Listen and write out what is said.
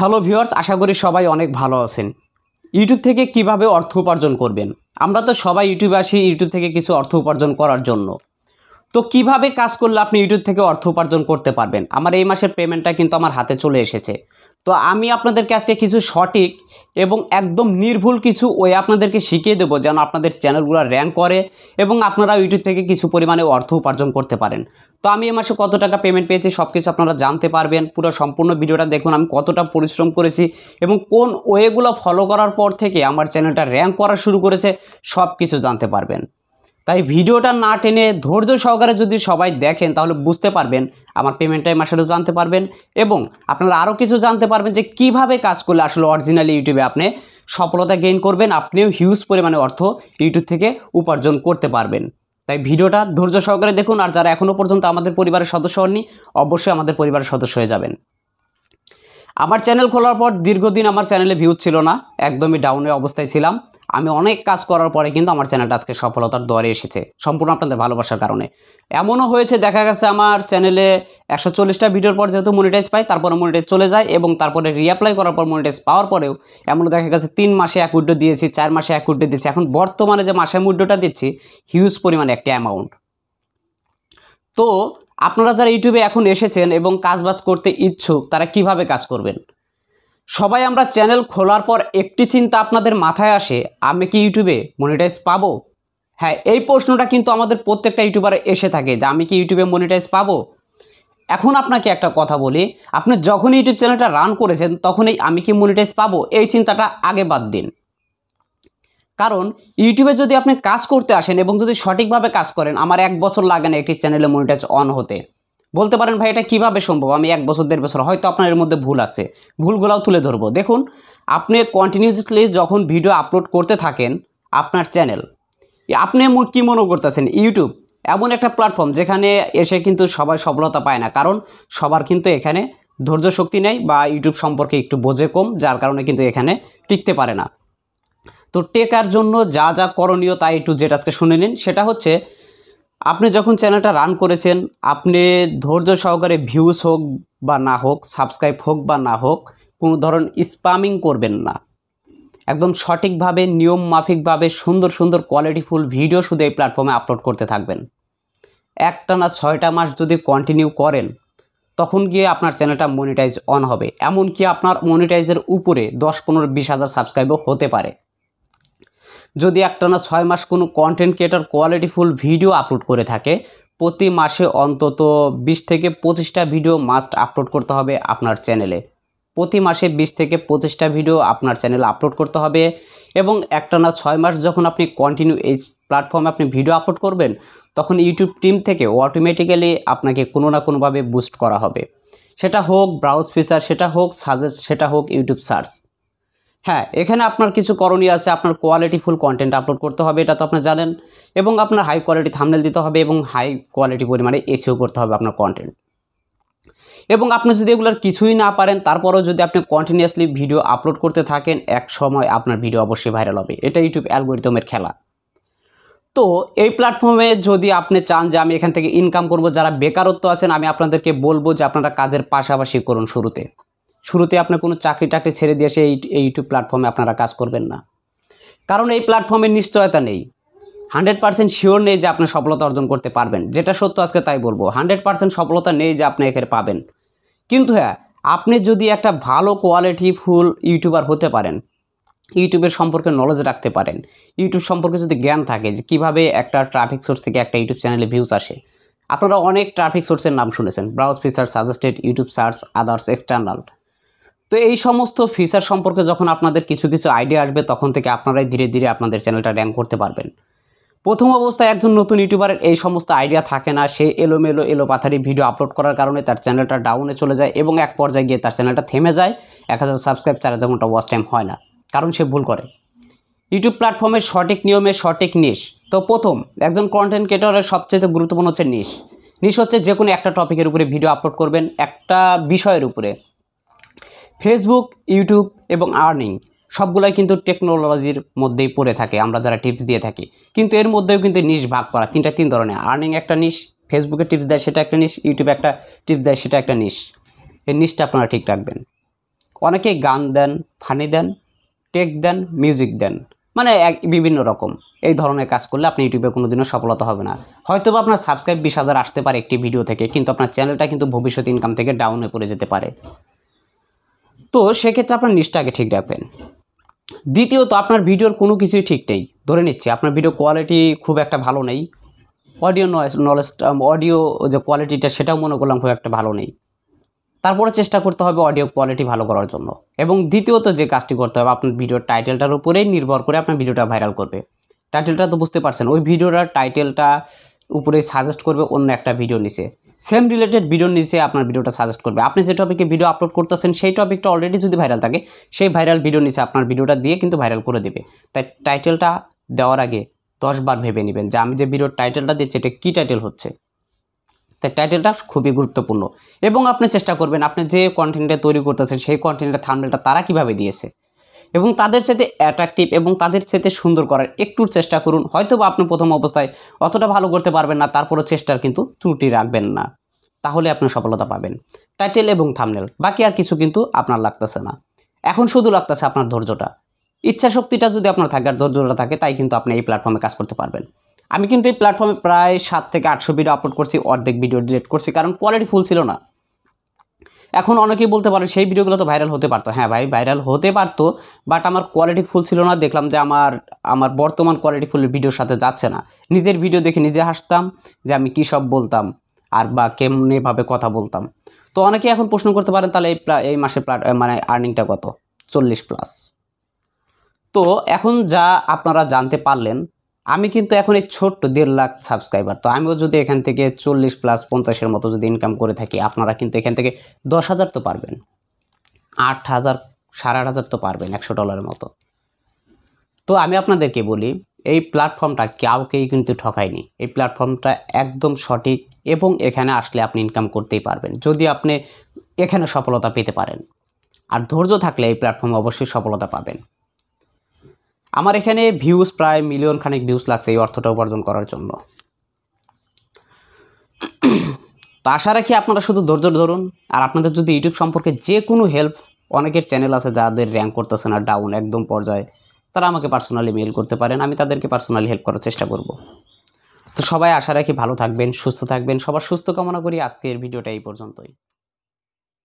Hello viewers আশা করি সবাই অনেক ভালো আছেন। ইউটিউব থেকে কীভাবে অর্থ উপার্জন করবেন? আমরা তো সবাই ইউটিউবে আসি ইউটিউব থেকে কিছু অর্থ উপার্জন করার জন্য। তো কীভাবে কাজ করলে আপনি ইউটিউব থেকে অর্থ উপার্জন করতে পারবেন? আমার এই মাসের পেমেন্টটা কিন্তু আমার হাতে চলে এসেছে। তো আমি আপনাদেরকে আজকে কিছু সঠিক এবং একদম নির্ভুল কিছু ওয়ে আপনাদেরকে শিখিয়ে দেবো যেন আপনাদের চ্যানেলগুলো র্যাঙ্ক করে এবং আপনারা ইউটিউব থেকে কিছু পরিমাণে অর্থ উপার্জন করতে পারেন। তো আমি এ মাসে কত টাকা পেমেন্ট পেয়েছি সব কিছু আপনারা জানতে পারবেন। পুরো সম্পূর্ণ ভিডিওটা দেখুন, আমি কতটা পরিশ্রম করেছি এবং কোন ওয়েগুলো ফলো করার পর থেকে আমার চ্যানেলটা র্যাঙ্ক করা শুরু করেছে সব কিছু জানতে পারবেন। তাই ভিডিওটা না টেনে ধৈর্য সহকারে যদি সবাই দেখেন, তাহলে বুঝতে পারবেন আমার পেমেন্টটা এই মাসেরও জানতে পারবেন এবং আপনারা আরও কিছু জানতে পারবেন যে কীভাবে কাজ করলে আসলে অরিজিনালি ইউটিউবে আপনি সফলতা গেইন করবেন, আপনিও হিউজ পরিমাণে অর্থ ইউটিউব থেকে উপার্জন করতে পারবেন। তাই ভিডিওটা ধৈর্য সহকারে দেখুন, আর যারা এখনও পর্যন্ত আমাদের পরিবারের সদস্য হননি, অবশ্যই আমাদের পরিবারের সদস্য হয়ে যাবেন। আমার চ্যানেল খোলার পর দীর্ঘদিন আমার চ্যানেলে ভিউ ছিল না, একদমই ডাউনের অবস্থায় ছিলাম। আমি অনেক কাজ করার পরে কিন্তু আমার চ্যানেলটা আজকে সফলতার দরে এসেছে, সম্পূর্ণ আপনাদের ভালোবাসার কারণে। এমনও হয়েছে, দেখা গেছে আমার চ্যানেলে একশো চল্লিশটা ভিডিওর পর যেহেতু মনিটাইজ পাই, তারপরে মনিটাইজ চলে যায় এবং তারপরে রিঅ্যাপ্লাই করার পর মনিটাইজ পাওয়ার পরেও এমনও দেখা গেছে, তিন মাসে এক উইডো দিয়েছি, চার মাসে এক উইডো দিয়েছি। এখন বর্তমানে যে মাসে উইডোটা দিচ্ছি হিউজ পরিমাণে একটা অ্যামাউন্ট তো আপনারা যারা ইউটিউবে এখন এসেছেন এবং কাজবাজ করতে ইচ্ছুক, তারা কীভাবে কাজ করবেন? সবাই আমরা চ্যানেল খোলার পর একটি চিন্তা আপনাদের মাথায় আসে, আমি কি ইউটিউবে মনিটাইজ পাবো? হ্যাঁ এই প্রশ্নটা কিন্তু আমাদের প্রত্যেকটা ইউটিউবারে এসে থাকে যে আমি কি ইউটিউবে মনিটাইজ পাবো? এখন আপনাকে একটা কথা বলি, আপনি যখন ইউটিউব চ্যানেলটা রান করেছেন তখনই আমি কি মনিটাইজ পাবো, এই চিন্তাটা আগে বাদ দিন। কারণ ইউটিউবে যদি আপনি কাজ করতে আসেন এবং যদি সঠিকভাবে কাজ করেন, আমার এক বছর লাগে না একটি চ্যানেলে মনিটাইজ অন হতে। বলতে পারেন ভাই, এটা কীভাবে সম্ভব? আমি এক বছর, দেড় বছর, হয়তো আপনার এর মধ্যে ভুল আছে। ভুলগুলাও তুলে ধরবো। দেখুন, আপনি কন্টিনিউসলি যখন ভিডিও আপলোড করতে থাকেন আপনার চ্যানেল আপনি কী মনে করতেছেন? ইউটিউব এমন একটা প্ল্যাটফর্ম যেখানে এসে কিন্তু সবাই সফলতা পায় না। কারণ সবার কিন্তু এখানে ধৈর্য শক্তি নেই বা ইউটিউব সম্পর্কে একটু বোঝে কম, যার কারণে কিন্তু এখানে টিকতে পারে না। তো টেকার জন্য যা যা করণীয় তাই একটু যেটা আজকে শুনে নিন। সেটা হচ্ছে আপনি যখন চ্যানেলটা রান করেছেন, আপনি ধৈর্য সহকারে ভিউজ হোক বা না হোক সাবস্ক্রাইব হোক বা না হোক, কোনো ধরন স্পামিং করবেন না। একদম সঠিকভাবে নিয়ম মাফিকভাবে সুন্দর সুন্দর কোয়ালিটিফুল ভিডিও শুধু এই প্ল্যাটফর্মে আপলোড করতে থাকবেন। একটা না ছয়টা মাস যদি কন্টিনিউ করেন, তখন গিয়ে আপনার চ্যানেলটা মনিটাইজ অন হবে। এমনকি আপনার মনিটাইজের উপরে দশ, পনেরো, বিশ হাজার সাবস্ক্রাইবও হতে পারে। যদি একটানা ছয় মাস কোনো content creator qualityful video upload করে থাকে, প্রতি মাসে অন্তত বিশ থেকে পঁচিশটা ভিডিও মাস্ট আপলোড করতে হবে আপনার চ্যানেলে প্রতি মাসে বিশ থেকে পঁচিশটা ভিডিও আপনার চ্যানেলে আপলোড করতে হবে এবং একটানা ছয় মাস যখন আপনি কন্টিনিউ এই প্ল্যাটফর্মে আপনি ভিডিও আপলোড করবেন, তখন ইউটিউব টিম থেকে অটোমেটিক্যালি আপনাকে কোনো না কোনোভাবে বুস্ট করা হবে। সেটা হোক ব্রাউজ ফিচার সেটা হোক সাজেস্ট সেটা হোক ইউটিউব সার্চ হ্যাঁ এখানে আপনার কিছু করণীয় আছে, আপনার কোয়ালিটিফুল কন্টেন্ট আপলোড করতে হবে, এটা তো আপনি জানেন, এবং আপনার হাই কোয়ালিটি থামনেল দিতে হবে, এবং হাই কোয়ালিটি পরিমাণে এসিও করতে হবে আপনার কন্টেন্ট এবং আপনি যদি এগুলোর কিছুই না পারেন, তারপরেও যদি আপনি কন্টিনিউয়াসলি ভিডিও আপলোড করতে থাকেন, এক সময় আপনার ভিডিও অবশ্যই ভাইরাল হবে। এটা ইউটিউব অ্যালগোরিদমের খেলা। তো এই প্ল্যাটফর্মে যদি আপনি চান যে আমি এখান থেকে ইনকাম করব, যারা বেকারত্ব আছেন, আমি আপনাদেরকে বলব যে আপনারা কাজের পাশাপাশি করুন শুরুতে। শুরুতে আপনি কোনো চাকরি টাকরি ছেড়ে দিয়ে এসে এই ইউটিউব প্ল্যাটফর্মে আপনারা কাজ করবেন না। কারণ এই প্ল্যাটফর্মের নিশ্চয়তা নেই। হান্ড্রেড পার্সেন্ট শিওর নেই যে আপনি সফলতা অর্জন করতে পারবেন। যেটা সত্য আজকে তাই বলব, হান্ড্রেড পার্সেন্ট সফলতা নেই যে আপনি এখানে পাবেন। কিন্তু হ্যাঁ আপনি যদি একটা ভালো কোয়ালিটি ফুল ইউটিউবার হতে পারেন ইউটিউবের সম্পর্কে নলেজ রাখতে পারেন ইউটিউব সম্পর্কে যদি জ্ঞান থাকে যে কীভাবে একটা ট্রাফিক সোর্স থেকে একটা ইউটিউব চ্যানেলে ভিউজ আসে। আপনারা অনেক ট্রাফিক সোর্সের নাম শুনেছেন browse feature suggested YouTube search others external তো এই সমস্ত ফিচার সম্পর্কে যখন আপনাদের কিছু কিছু আইডিয়া আসবে, তখন থেকে আপনারাই ধীরে ধীরে আপনাদের চ্যানেলটা র্যাঙ্ক করতে পারবেন। প্রথম অবস্থায় একজন নতুন ইউটিউবারের এই সমস্ত আইডিয়া থাকে না, সে এলোমেলো এলো পাথারি ভিডিও আপলোড করার কারণে তার চ্যানেলটা ডাউনে চলে যায় এবং এক পর্যায়ে গিয়ে তার চ্যানেলটা থেমে যায়। এক হাজার সাবস্ক্রাইব চার হাজার ঘণ্টা ওয়াচ টাইম হয় না, কারণ সে ভুল করে। ইউটিউব প্ল্যাটফর্মের সঠিক নিয়মে সঠিক নিশ তো প্রথম, একজন কন্টেন্ট ক্রিয়েটরের সবচেয়ে গুরুত্বপূর্ণ হচ্ছে নিশ নিশ হচ্ছে যে কোনো একটা টপিকের উপরে ভিডিও আপলোড করবেন, একটা বিষয়ের উপরে। ফেসবুক ইউটিউব এবং আর্নিং সবগুলোই কিন্তু টেকনোলজির মধ্যেই পড়ে থাকে, আমরা যারা টিপস দিয়ে থাকি। কিন্তু এর মধ্যেও কিন্তু নিশ ভাগ করা, তিনটা তিন ধরনের আর্নিং একটা নিশ ফেসবুকে টিপস দেয় সেটা একটা নিশ ইউটিউবে একটা টিপস দেয় সেটা একটা নিশ এই নিশটা আপনারা ঠিক রাখবেন। অনেকেই গান দেন ফানি দেন টেক দেন মিউজিক দেন মানে এক, বিভিন্ন রকম। এই ধরনের কাজ করলে আপনি ইউটিউবে কোনো দিনও সফলতা হবে না। হয়তো আপনার সাবস্ক্রাইব বিশ হাজার আসতে পারে একটি ভিডিও থেকে, কিন্তু আপনার চ্যানেলটা কিন্তু ভবিষ্যৎ ইনকাম থেকে ডাউনে পড়ে যেতে পারে। তো সেক্ষেত্রে আপনার নিষ্ঠাকে ঠিক রাখবেন। দ্বিতীয়ত, আপনার ভিডিওর কোনো কিছুই ঠিক নেই। ধরে নিচ্ছি, আপনার ভিডিও কোয়ালিটি খুব একটা ভালো নেই। অডিও নয়েজ নলেজ অডিও যে কোয়ালিটিটা সেটাও মনে করলাম খুব একটা ভালো নেই। তারপরে চেষ্টা করতে হবে অডিও কোয়ালিটি ভালো করার জন্য। এবং দ্বিতীয়ত যে কাজটি করতে হবে, আপনার ভিডিওর টাইটেলটার উপরেই নির্ভর করে আপনার ভিডিওটা ভাইরাল করবে। টাইটেলটা তো বুঝতে পারছেন, ওই ভিডিওটার টাইটেলটা উপরে সাজেস্ট করবে অন্য একটা ভিডিও নিচে। সেম রিলেটেড ভিডিওর নিচে আপনার ভিডিওটা সাজেস্ট করবে। আপনি যে টপিকে ভিডিও আপলোড করতেছেন, সেই টপিকটা অলরেডি যদি ভাইরাল থাকে, সেই ভাইরাল ভিডিও নিচে আপনার ভিডিওটা দিয়ে কিন্তু ভাইরাল করে দেবে। তাই টাইটেলটা দেওয়ার আগে দশবার ভেবে নেবেন যে আমি যে ভিডিওর টাইটেলটা দিচ্ছি এটা কী টাইটেল হচ্ছে? তাই টাইটেলটা খুবই গুরুত্বপূর্ণ। এবং আপনি চেষ্টা করবেন, আপনি যে কন্টেন্টটা তৈরি করতেছেন, সেই কন্টেন্টের থাম্বনেলটা তারা কীভাবে দিয়েছে? এবং তাদের সাথে অ্যাট্রাকটিভ এবং তাদের সাথে সুন্দর করার একটু চেষ্টা করুন। হয়তো বা আপনি প্রথম অবস্থায় অতটা ভালো করতে পারবেন না, তারপরও চেষ্টার কিন্তু ত্রুটি রাখবেন না। তাহলে আপনি সফলতা পাবেন। টাইটেল এবং থামনেল বাকি আর কিছু কিন্তু আপনার লাগতেছে না। এখন শুধু লাগতেছে আপনার ধৈর্যটা। ইচ্ছা শক্তিটা যদি আপনার থাকে আর ধৈর্যটা থাকে, তাই কিন্তু আপনি এই প্ল্যাটফর্মে কাজ করতে পারবেন। আমি কিন্তু এই প্ল্যাটফর্মে প্রায় সাত থেকে আটশো ভিডিও আপলোড করছি, অর্ধেক ভিডিও ডিলিট করছি, কারণ কোয়ালিটি ফুল ছিল না। এখন অনেকেই বলতে পারে সেই ভিডিওগুলো তো ভাইরাল হতে পারতো। হ্যাঁ ভাই ভাইরাল হতে পারতো বাট আমার কোয়ালিটি ফুল ছিল না। দেখলাম যে আমার আমার বর্তমান কোয়ালিটি ফুল ভিডিওর সাথে যাচ্ছে না। নিজের ভিডিও দেখে নিজে হাসতাম যে আমি কী সব বলতাম আর বা কেমনিভাবে কথা বলতাম। তো অনেকে এখন প্রশ্ন করতে পারেন, তাহলে এই এই মাসের মানে আর্নিংটা কত? চল্লিশ প্লাস তো এখন যা আপনারা জানতে পারলেন আমি কিন্তু এখন এই ছোট্ট দেড় লাখ সাবস্ক্রাইবার তো আমিও যদি এখান থেকে চল্লিশ প্লাস পঞ্চাশের মতো যদি ইনকাম করে থাকি, আপনারা কিন্তু এখান থেকে দশ হাজার তো পারবেন। আট হাজার, সাড়ে আট হাজার তো পারবেন একশো ডলারের মতো। তো আমি আপনাদেরকে বলি, এই প্ল্যাটফর্মটা কাউকেই কিন্তু ঠকায়নি। এই প্ল্যাটফর্মটা একদম সঠিক এবং এখানে আসলে আপনি ইনকাম করতেই পারবেন, যদি আপনি এখানে সফলতা পেতে পারেন। আর ধৈর্য থাকলে এই প্ল্যাটফর্মে অবশ্যই সফলতা পাবেন। আমার এখানে ভিউজ প্রায় মিলিয়ন খানিক ভিউজ লাগছে এই অর্থটা উপার্জন করার জন্য। তো আশা রাখি আপনারা শুধু ধৈর্য ধরুন, আর আপনাদের যদি ইউটিউব সম্পর্কে যে কোনো হেল্প অনেকের চ্যানেল আছে যাদের র্যাঙ্ক করতেছে না ডাউন একদম পর্যায়ে, তারা আমাকে পার্সোনালি মেল করতে পারেন, আমি তাদেরকে পার্সোনালি হেল্প করার চেষ্টা করব। তো সবাই আশা রাখি ভালো থাকবেন, সুস্থ থাকবেন, সবার সুস্থ কামনা করি আজকের ভিডিওটা এই পর্যন্তই।